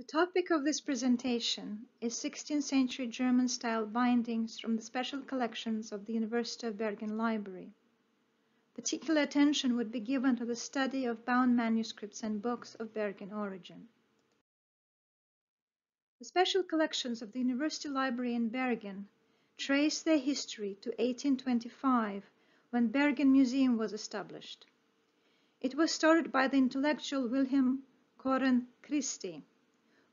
The topic of this presentation is 16th century German-style bindings from the special collections of the University of Bergen Library. Particular attention would be given to the study of bound manuscripts and books of Bergen origin. The special collections of the University Library in Bergen trace their history to 1825 when Bergen Museum was established. It was started by the intellectual Wilhelm Koren Christie,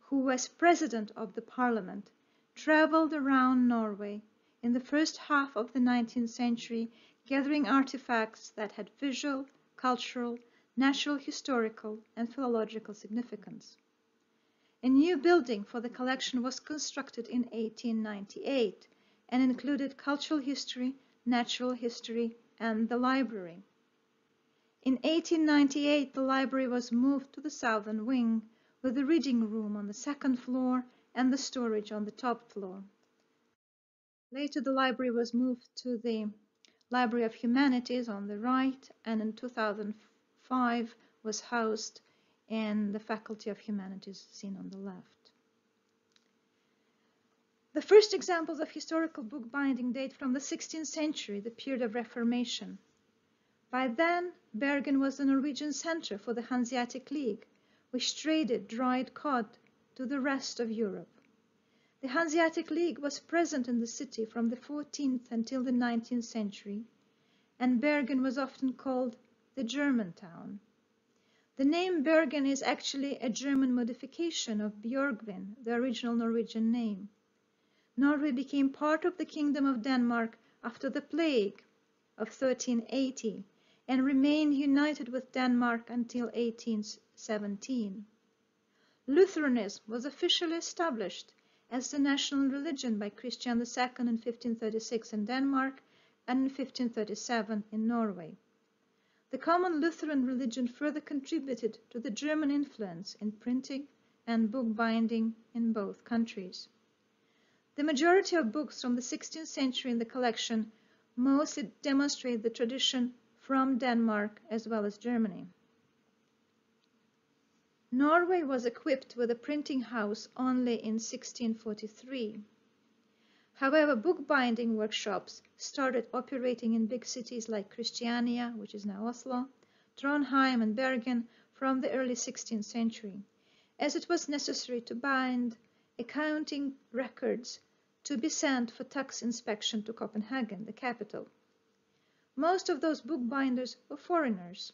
who as president of the parliament traveled around Norway in the first half of the 19th century gathering artifacts that had visual, cultural, natural historical, and philological significance. A new building for the collection was constructed in 1898 and included cultural history, natural history, and the library. In 1898, the library was moved to the southern wing, with the reading room on the second floor and the storage on the top floor. Later, the library was moved to the Library of Humanities on the right, and in 2005 was housed in the Faculty of Humanities seen on the left. The first examples of historical bookbinding date from the 16th century, the period of Reformation. By then, Bergen was the Norwegian center for the Hanseatic League, which traded dried cod to the rest of Europe. The Hanseatic League was present in the city from the 14th until the 19th century, and Bergen was often called the German town. The name Bergen is actually a German modification of Björgvin, the original Norwegian name. Norway became part of the Kingdom of Denmark after the plague of 1380 and remained united with Denmark until 1817. Lutheranism was officially established as the national religion by Christian II in 1536 in Denmark and in 1537 in Norway. The common Lutheran religion further contributed to the German influence in printing and bookbinding in both countries. The majority of books from the 16th century in the collection mostly demonstrate the tradition from Denmark as well as Germany. Norway was equipped with a printing house only in 1643. However, bookbinding workshops started operating in big cities like Christiania, which is now Oslo, Trondheim, and Bergen from the early 16th century, as it was necessary to bind accounting records to be sent for tax inspection to Copenhagen, the capital. Most of those bookbinders were foreigners,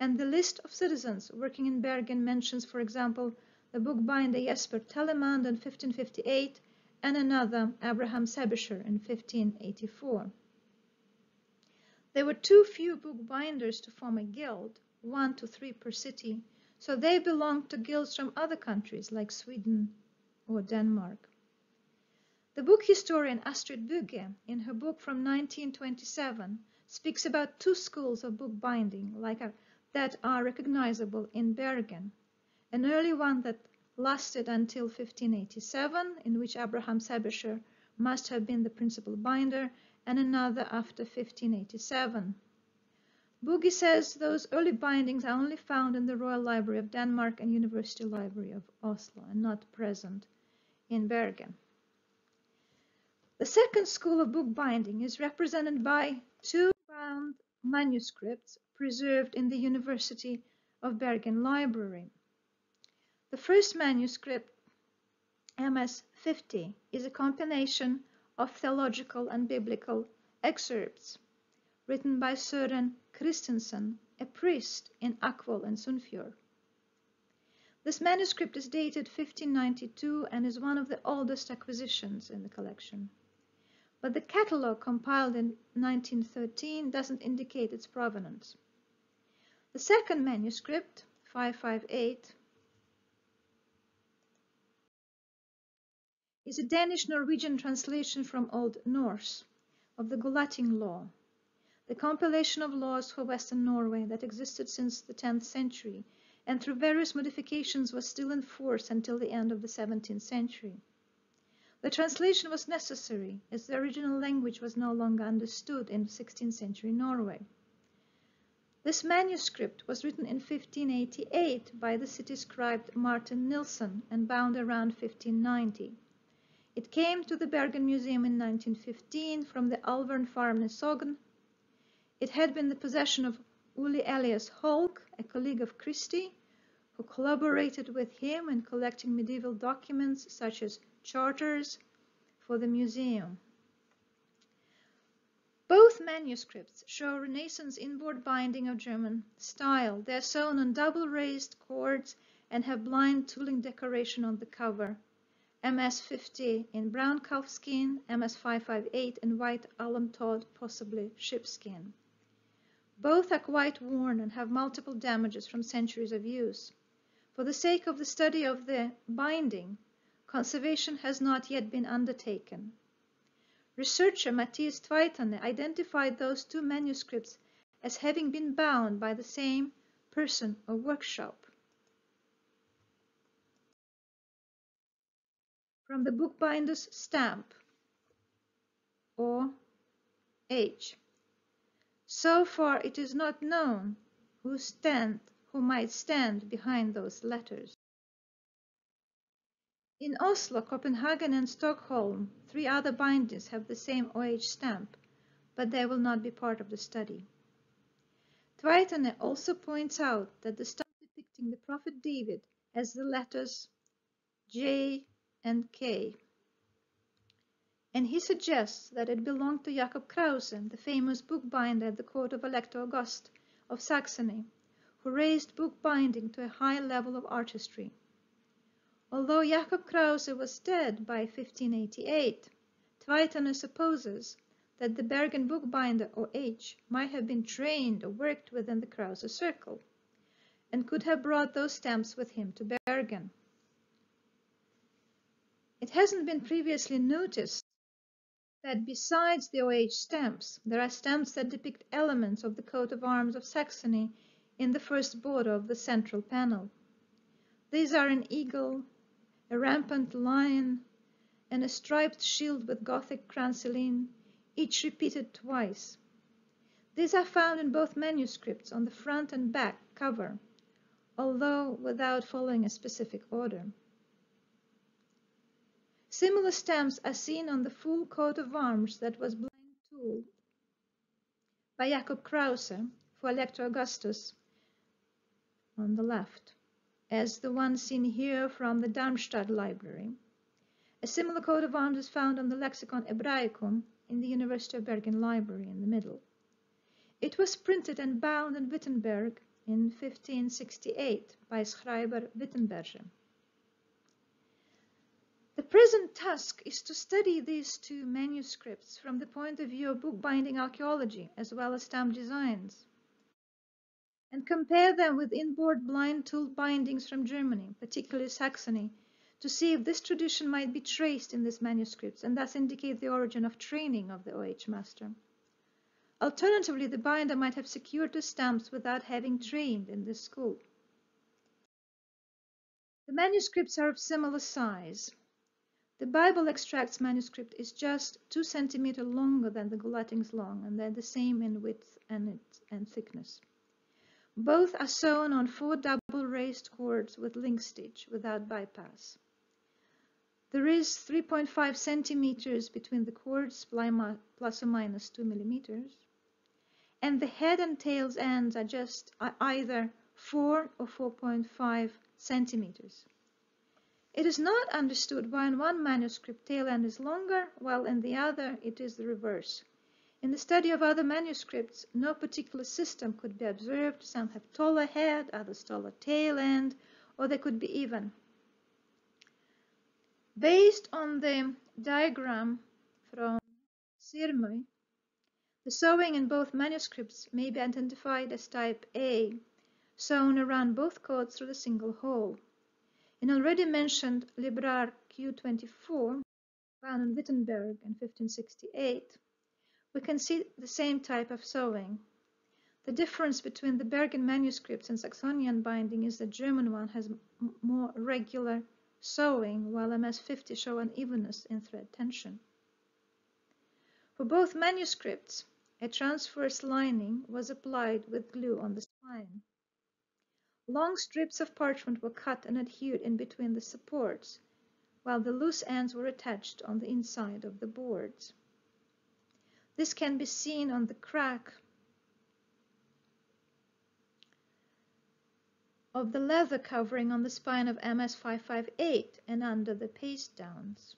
and the list of citizens working in Bergen mentions, for example, the bookbinder Jesper Tellemand in 1558 and another Abraham Säbescher in 1584. There were too few bookbinders to form a guild, one to three per city, so they belonged to guilds from other countries like Sweden or Denmark. The book historian Astrid Bugge, in her book from 1927, speaks about two schools of bookbinding like a, that are recognizable in Bergen. An early one that lasted until 1587, in which Abraham Säbescher must have been the principal binder, and another after 1587. Bugge says those early bindings are only found in the Royal Library of Denmark and University Library of Oslo and not present in Bergen. The second school of bookbinding is represented by two manuscripts preserved in the University of Bergen Library. The first manuscript, MS 50, is a combination of theological and biblical excerpts written by Søren Christensen, a priest in Askvoll and Sunnfjord. This manuscript is dated 1592 and is one of the oldest acquisitions in the collection. But the catalogue compiled in 1913 doesn't indicate its provenance. The second manuscript, 558, is a Danish-Norwegian translation from Old Norse of the Gulating law, the compilation of laws for Western Norway that existed since the 10th century and through various modifications was still in force until the end of the 17th century. The translation was necessary as the original language was no longer understood in 16th century Norway. This manuscript was written in 1588 by the city scribe Martin Nilsson and bound around 1590. It came to the Bergen Museum in 1915 from the Alvern farm in Sogn. It had been the possession of Uli Elias Holk, a colleague of Christie, who collaborated with him in collecting medieval documents such as charters for the museum. Both manuscripts show Renaissance inboard binding of German style. They are sewn on double raised cords and have blind tooling decoration on the cover. MS-50 in brown calfskin, MS-558 in white alum tawed, possibly sheepskin. Both are quite worn and have multiple damages from centuries of use. For the sake of the study of the binding, conservation has not yet been undertaken. Researcher Matthias Tveitane identified those two manuscripts as having been bound by the same person or workshop. From the bookbinder's stamp or H. So far it is not known who stand who might stand behind those letters. In Oslo, Copenhagen and Stockholm, three other bindings have the same OH stamp, but they will not be part of the study. Tveitane also points out that the stamp depicting the prophet David has the letters J and K. And he suggests that it belonged to Jacob Krausen, the famous bookbinder at the court of Elector August of Saxony, who raised bookbinding to a high level of artistry. Although Jacob Krause was dead by 1588, Tveitane supposes that the Bergen bookbinder O.H. might have been trained or worked within the Krause circle, and could have brought those stamps with him to Bergen. It hasn't been previously noticed that besides the OH stamps, there are stamps that depict elements of the coat of arms of Saxony in the first border of the central panel. These are an eagle, a rampant lion, and a striped shield with Gothic crancelin, each repeated twice. These are found in both manuscripts on the front and back cover, although without following a specific order. Similar stamps are seen on the full coat of arms that was blind tooled by Jacob Krause for Elector Augustus on the left as the one seen here from the Darmstadt Library. A similar coat of arms is found on the Lexicon Hebraicum in the University of Bergen Library in the middle. It was printed and bound in Wittenberg in 1568 by Schreiber Wittenberger. The present task is to study these two manuscripts from the point of view of bookbinding archaeology as well as stamp designs and compare them with inboard blind tool bindings from Germany, particularly Saxony, to see if this tradition might be traced in these manuscripts and thus indicate the origin of training of the OH master. Alternatively, the binder might have secured the stamps without having trained in this school. The manuscripts are of similar size. The Bible extracts manuscript is just 2 centimeter longer than the Gulating's long, and they're the same in width and, and thickness. Both are sewn on four double raised cords with link stitch without bypass. There is 3.5 centimeters between the cords plus or minus 2 millimeters and the head and tails ends are just either 4 or 4.5 centimeters. It is not understood why in one manuscript tail end is longer while in the other it is the reverse. In the study of other manuscripts, no particular system could be observed. Some have taller head, others taller tail end, or they could be even. Based on the diagram from Szirmai, the sewing in both manuscripts may be identified as type A, sewn around both cords through the single hole. In already mentioned Librar Q24, found in Wittenberg in 1568, we can see the same type of sewing. The difference between the Bergen manuscripts and Saxonian binding is the German one has more regular sewing, while MS-50 show unevenness in thread tension. For both manuscripts, a transverse lining was applied with glue on the spine. Long strips of parchment were cut and adhered in between the supports, while the loose ends were attached on the inside of the boards. This can be seen on the crack of the leather covering on the spine of MS558 and under the paste downs.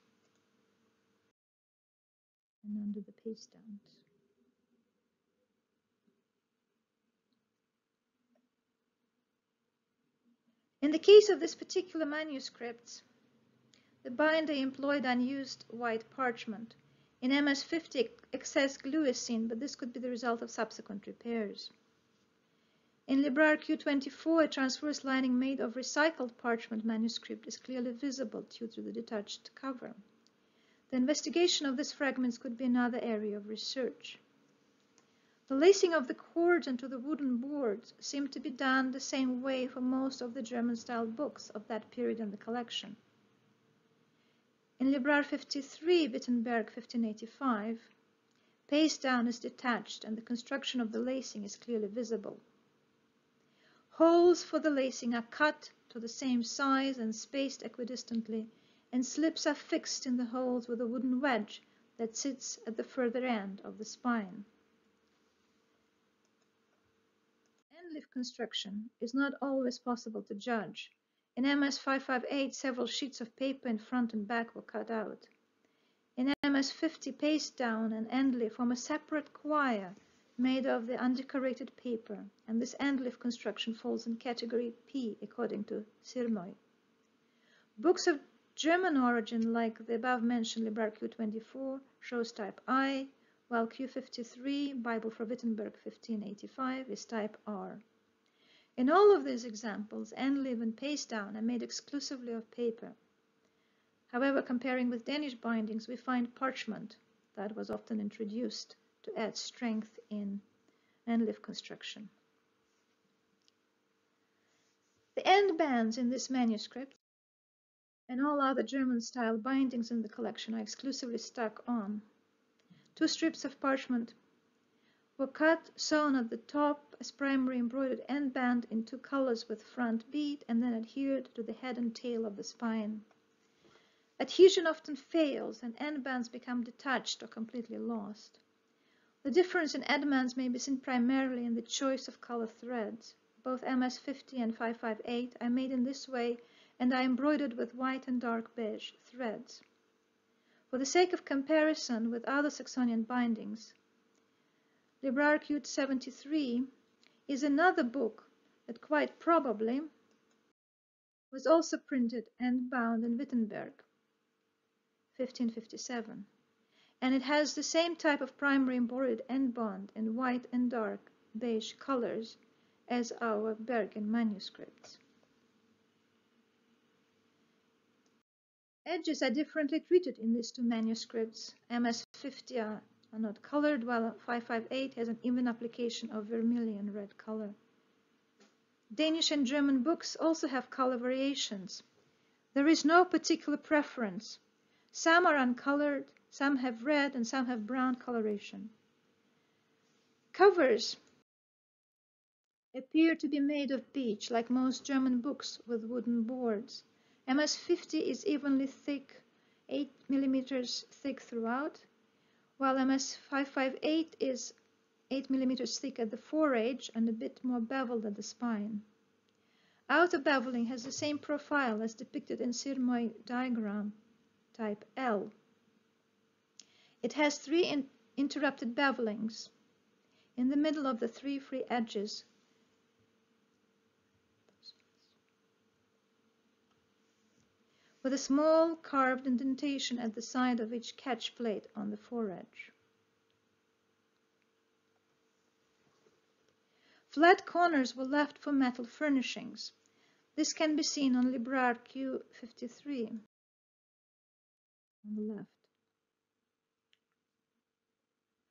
And under the paste downs. In the case of this particular manuscript, the binder employed unused white parchment. In MS50, excess glue is seen, but this could be the result of subsequent repairs. In Librare Q24, a transverse lining made of recycled parchment manuscript is clearly visible due to the detached cover. The investigation of these fragments could be another area of research. The lacing of the cords into the wooden boards seemed to be done the same way for most of the German-style books of that period in the collection. In Librare 53, Wittenberg 1585, paste down is detached and the construction of the lacing is clearly visible. Holes for the lacing are cut to the same size and spaced equidistantly, and slips are fixed in the holes with a wooden wedge that sits at the further end of the spine. End leaf construction is not always possible to judge. In MS558, several sheets of paper in front and back were cut out. In MS50, paste down and end leaf form a separate quire made of the undecorated paper, and this end leaf construction falls in category P according to Szirmai. Books of German origin, like the above-mentioned Librare Q24, shows type I, while Q53, Bible for Wittenberg 1585, is type R. In all of these examples, end-leaf and paste down are made exclusively of paper. However, comparing with Danish bindings, we find parchment that was often introduced to add strength in end-leaf construction. The end bands in this manuscript and all other German-style bindings in the collection are exclusively stuck on Two strips of parchment were cut, sewn at the top as primary embroidered end band in two colors with front bead, and then adhered to the head and tail of the spine. Adhesion often fails and end bands become detached or completely lost. The difference in end bands may be seen primarily in the choice of color threads. Both MS50 and 558 are made in this way and are embroidered with white and dark beige threads. For the sake of comparison with other Saxonian bindings, Q 73 is another book that quite probably was also printed and bound in Wittenberg, 1557, and it has the same type of primary embroidered end band in white and dark beige colors as our Bergen manuscripts. Edges are differently treated in these two manuscripts. MS50 are, are not colored, while 558 has an even application of vermilion red color. Danish and German books also have color variations. There is no particular preference. Some are uncolored, some have red, and some have brown coloration. Covers appear to be made of beech, like most German books with wooden boards. MS50 is evenly thick, 8 millimeters thick throughout, while MS558 is 8 millimeters thick at the foredge and a bit more beveled at the spine. Outer beveling has the same profile as depicted in Szirmai diagram type L. It has three in interrupted bevelings in the middle of the three free edges with a small carved indentation at the side of each catch plate on the foredge. Flat corners were left for metal furnishings. This can be seen on Librare Q53 on the left,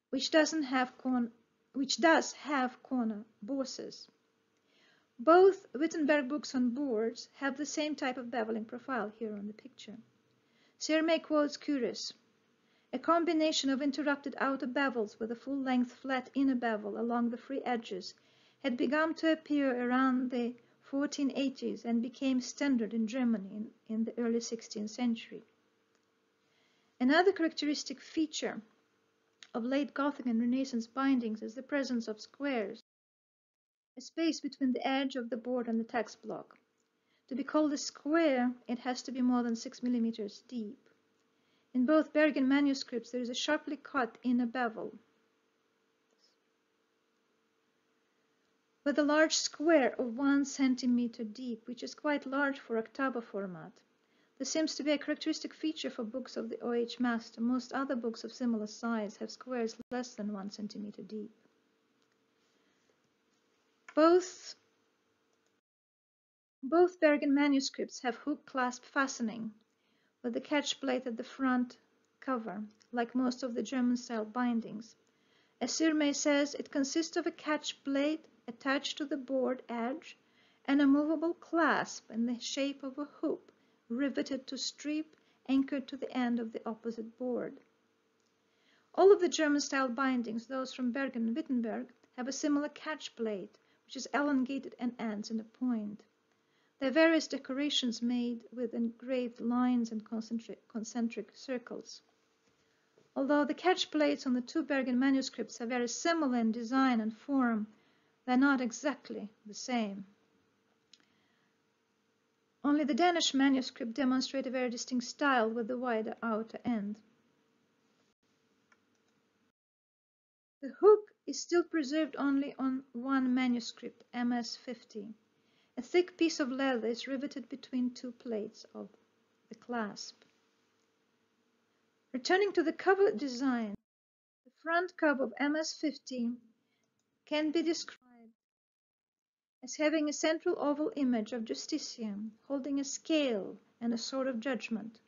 which doesn't have corn which does have corner bosses. Both Wittenberg books on boards have the same type of beveling profile here on the picture. Szirmai quotes Kyriss. A combination of interrupted outer bevels with a full-length flat inner bevel along the free edges had begun to appear around the 1480s and became standard in Germany in, in the early 16th century. Another characteristic feature of late Gothic and Renaissance bindings is the presence of squares, a space between the edge of the board and the text block. To be called a square, it has to be more than 6 millimeters deep. In both Bergen manuscripts, there is a sharply cut inner bevel. with a large square of one centimeter deep, which is quite large for octavo format. This seems to be a characteristic feature for books of the OH master. Most other books of similar size have squares less than one centimeter deep. Both, both Bergen manuscripts have hook clasp fastening with the catch plate at the front cover, like most of the German-style bindings. As Szirmai says, it consists of a catch plate attached to the board edge and a movable clasp in the shape of a hoop riveted to strip anchored to the end of the opposite board. All of the German-style bindings, those from Bergen and Wittenberg, have a similar catch plate, which is elongated and ends in a point. There are various decorations made with engraved lines and concentric, concentric circles. Although the catch plates on the two Bergen manuscripts are very similar in design and form, they're not exactly the same. Only the Danish manuscript demonstrate a very distinct style with the wider outer end. The hook is still preserved only on one manuscript, MS-50. A thick piece of leather is riveted between two plates of the clasp. Returning to the cover design, the front cover of MS-50 can be described as having a central oval image of Justitian holding a scale and a sword of judgment.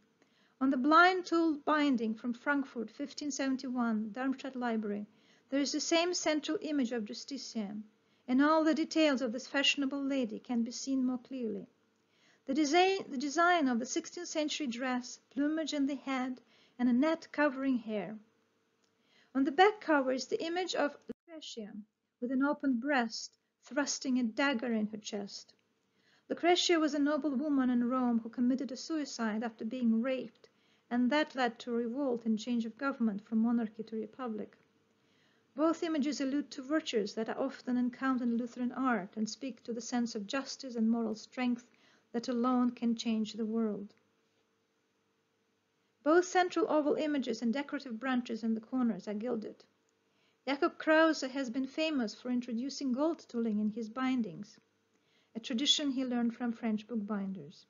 On the blind tool binding from Frankfurt, 1571, Darmstadt Library, there is the same central image of Justitian, and all the details of this fashionable lady can be seen more clearly. The design, the design of the 16th century dress, plumage in the head, and a net covering hair. On the back cover is the image of Lucretia with an open breast thrusting a dagger in her chest. Lucretia was a noble woman in Rome who committed a suicide after being raped, and that led to revolt and change of government from monarchy to republic. Both images allude to virtues that are often encountered in Lutheran art and speak to the sense of justice and moral strength that alone can change the world. Both central oval images and decorative branches in the corners are gilded. Jakob Krause has been famous for introducing gold tooling in his bindings, a tradition he learned from French bookbinders.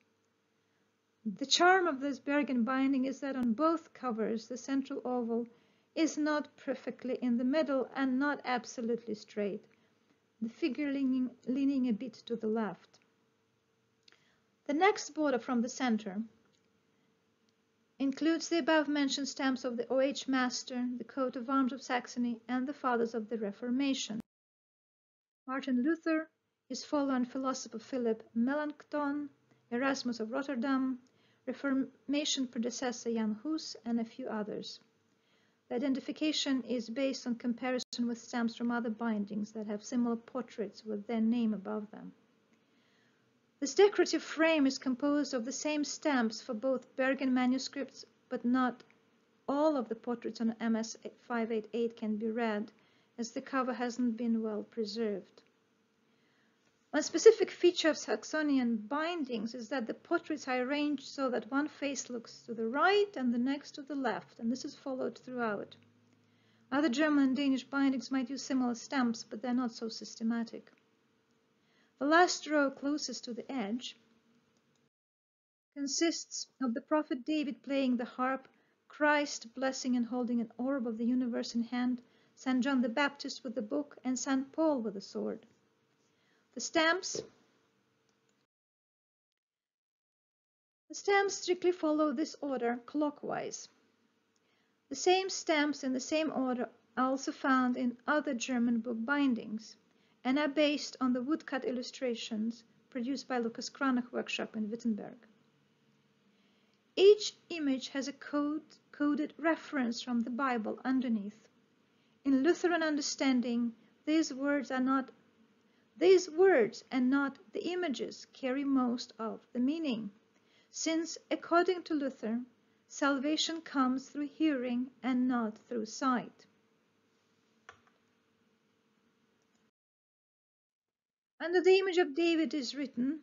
The charm of this Bergen binding is that on both covers the central oval is not perfectly in the middle and not absolutely straight, the figure leaning, leaning a bit to the left. The next border from the center includes the above-mentioned stamps of the O.H. Master, the coat of arms of Saxony, and the Fathers of the Reformation. Martin Luther, his follower and philosopher Philip Melanchthon, Erasmus of Rotterdam, Reformation predecessor Jan Hus, and a few others. The identification is based on comparison with stamps from other bindings that have similar portraits with their name above them. This decorative frame is composed of the same stamps for both Bergen manuscripts, but not all of the portraits on MS 588 can be read, as the cover hasn't been well preserved. One specific feature of Saxonian bindings is that the portraits are arranged so that one face looks to the right and the next to the left, and this is followed throughout. Other German and Danish bindings might use similar stamps, but they're not so systematic. The last row closest to the edge consists of the prophet David playing the harp, Christ blessing and holding an orb of the universe in hand, St. John the Baptist with the book, and St. Paul with the sword. The stamps The stamps strictly follow this order clockwise. The same stamps in the same order are also found in other German book bindings and are based on the woodcut illustrations produced by Lucas Cranach workshop in Wittenberg. Each image has a code, coded reference from the Bible underneath. In Lutheran understanding, these words are not these words and not the images carry most of the meaning, since, according to Luther, salvation comes through hearing and not through sight. Under the image of David is written,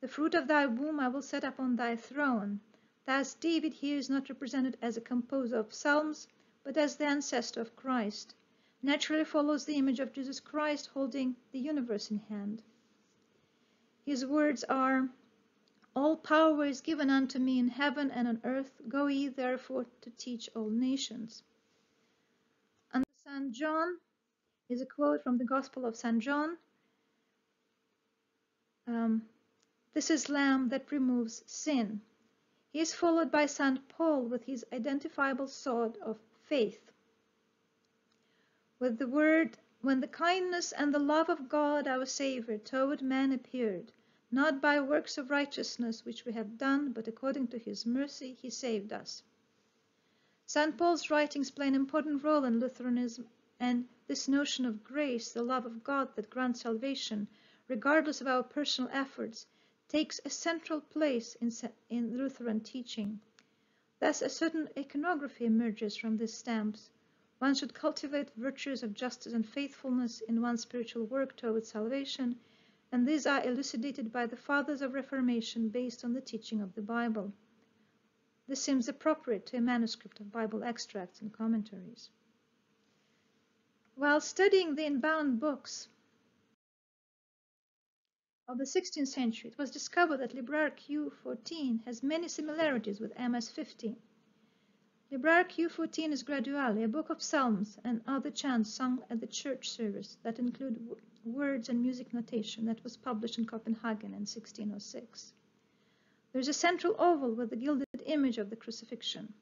The fruit of thy womb I will set upon thy throne. Thus David here is not represented as a composer of psalms, but as the ancestor of Christ naturally follows the image of Jesus Christ holding the universe in hand. His words are, All power is given unto me in heaven and on earth. Go ye therefore to teach all nations. And St. John is a quote from the Gospel of St. John. Um, this is Lamb that removes sin. He is followed by St. Paul with his identifiable sword of faith with the word, when the kindness and the love of God our Saviour toward man appeared, not by works of righteousness which we have done, but according to his mercy he saved us. St. Paul's writings play an important role in Lutheranism, and this notion of grace, the love of God that grants salvation, regardless of our personal efforts, takes a central place in, in Lutheran teaching. Thus, a certain iconography emerges from these stamps, one should cultivate virtues of justice and faithfulness in one's spiritual work towards salvation, and these are elucidated by the Fathers of Reformation based on the teaching of the Bible. This seems appropriate to a manuscript of Bible extracts and commentaries. While studying the inbound books of the 16th century, it was discovered that Librare Q14 has many similarities with MS 15. Librare Q14 is Graduale, a book of psalms and other chants sung at the church service that include words and music notation that was published in Copenhagen in 1606. There is a central oval with the gilded image of the crucifixion.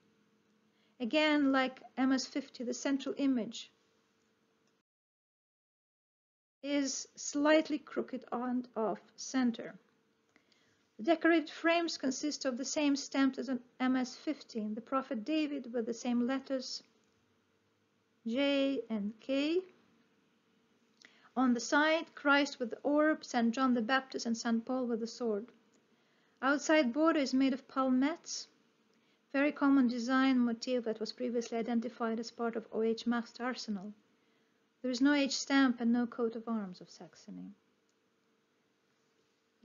Again, like MS-50, the central image is slightly crooked on off center. The decorated frames consist of the same stamps as an MS-15, the Prophet David with the same letters J and K. On the side, Christ with the orb, St. John the Baptist, and St. Paul with the sword. Outside border is made of palmettes, very common design motif that was previously identified as part of OH Master Arsenal. There is no H stamp and no coat of arms of Saxony.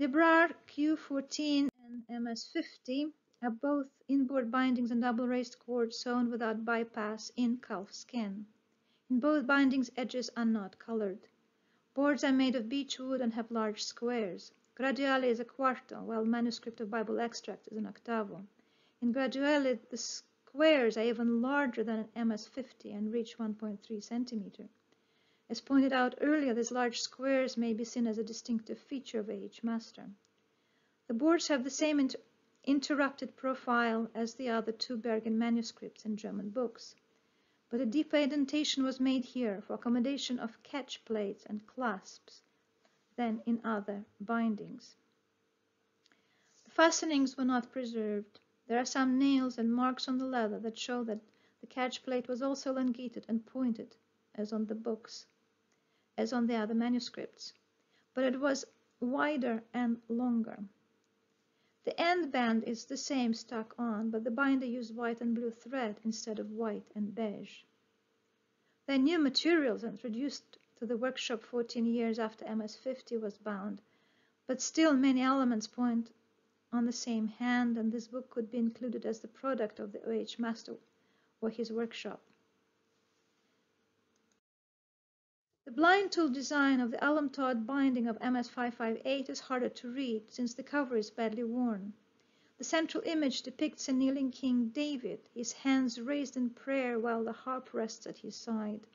Librare Q14 and MS50 are both inboard bindings and double-raised cords sewn without bypass in calf skin. In both bindings, edges are not colored. Boards are made of beech wood and have large squares. Graduale is a quarto, while manuscript of Bible extract is an octavo. In Graduale, the squares are even larger than an MS50 and reach 1.3 centimeter. As pointed out earlier, these large squares may be seen as a distinctive feature of H. Master. The boards have the same inter interrupted profile as the other two Bergen manuscripts and German books, but a deeper indentation was made here for accommodation of catch plates and clasps than in other bindings. The fastenings were not preserved. There are some nails and marks on the leather that show that the catch plate was also elongated and pointed, as on the books as on the other manuscripts, but it was wider and longer. The end band is the same stuck on, but the binder used white and blue thread instead of white and beige. Are new materials introduced to the workshop 14 years after MS-50 was bound, but still many elements point on the same hand, and this book could be included as the product of the OH master or his workshop. The blind tool design of the alum tawed binding of MS558 is harder to read since the cover is badly worn. The central image depicts a kneeling King David, his hands raised in prayer while the harp rests at his side.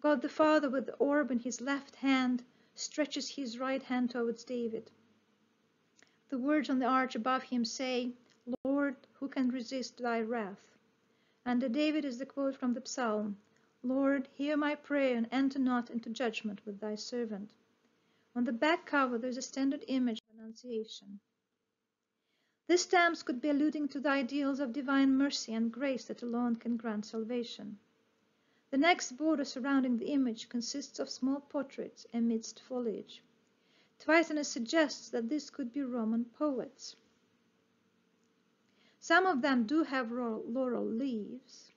God the Father with the orb in his left hand stretches his right hand towards David. The words on the arch above him say, Lord, who can resist thy wrath? Under David is the quote from the psalm, Lord, hear my prayer and enter not into judgment with thy servant. On the back cover there is a standard image of Annunciation. These stamps could be alluding to the ideals of divine mercy and grace that alone can grant salvation. The next border surrounding the image consists of small portraits amidst foliage. Tveitane suggests that these could be Roman poets. Some of them do have laurel leaves,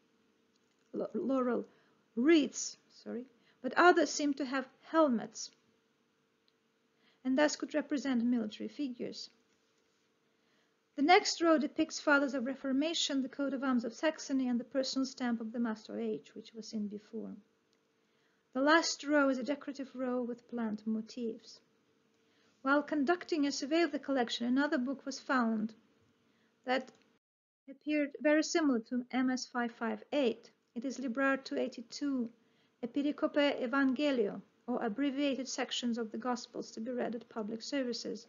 laurel wreaths, sorry, but others seem to have helmets and thus could represent military figures. The next row depicts Fathers of Reformation, the coat of arms of Saxony, and the personal stamp of the Master H, which was seen before. The last row is a decorative row with plant motifs. While conducting a survey of the collection, another book was found that appeared very similar to MS 558. It is Librare 282, a Pericope Evangelio, or abbreviated sections of the Gospels to be read at public services,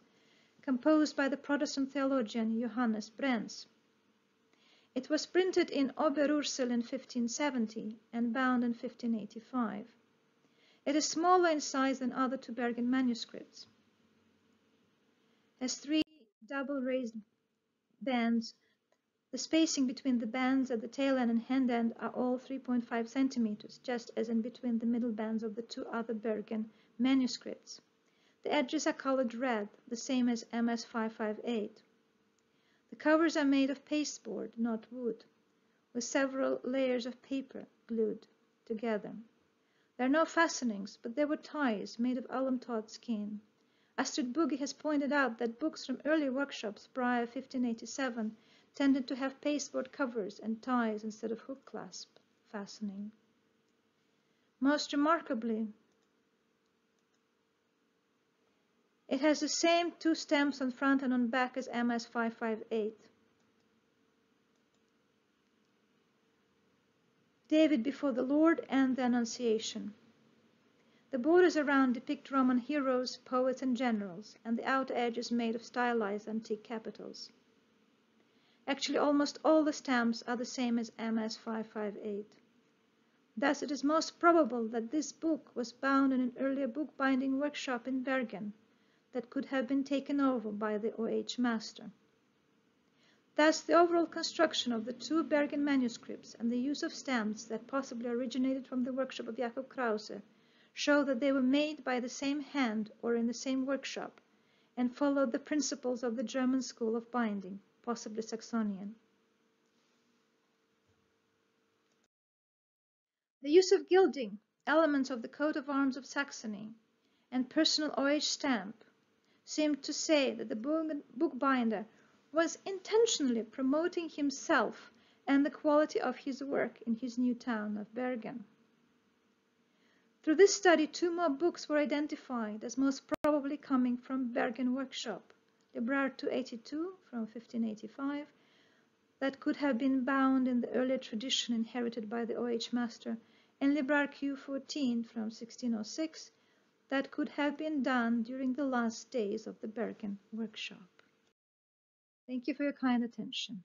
composed by the Protestant theologian Johannes Brenz. It was printed in Oberursel in 1570 and bound in 1585. It is smaller in size than other two Bergen manuscripts. Has three double raised bands. The spacing between the bands at the tail end and hand end are all 3.5 centimeters, just as in between the middle bands of the two other Bergen manuscripts. The edges are colored red, the same as MS 558. The covers are made of pasteboard, not wood, with several layers of paper glued together. There are no fastenings, but there were ties made of alum tawed skin. Astrid Bugge has pointed out that books from early workshops prior 1587 tended to have pasteboard covers and ties instead of hook clasp fastening. Most remarkably, It has the same two stamps on front and on back as MS558. David before the Lord and the Annunciation. The borders around depict Roman heroes, poets, and generals, and the outer edge is made of stylized antique capitals. Actually, almost all the stamps are the same as MS558. Thus, it is most probable that this book was bound in an earlier bookbinding workshop in Bergen, that could have been taken over by the OH master. Thus, the overall construction of the two Bergen manuscripts and the use of stamps that possibly originated from the workshop of Jacob Krause show that they were made by the same hand or in the same workshop and followed the principles of the German school of binding, possibly Saxonian. The use of gilding, elements of the coat of arms of Saxony, and personal OH stamp seemed to say that the bookbinder was intentionally promoting himself and the quality of his work in his new town of Bergen. Through this study, two more books were identified as most probably coming from Bergen Workshop, Librare 282 from 1585, that could have been bound in the earlier tradition inherited by the OH master, and Librare Q14 from 1606, that could have been done during the last days of the Bergen workshop. Thank you for your kind attention.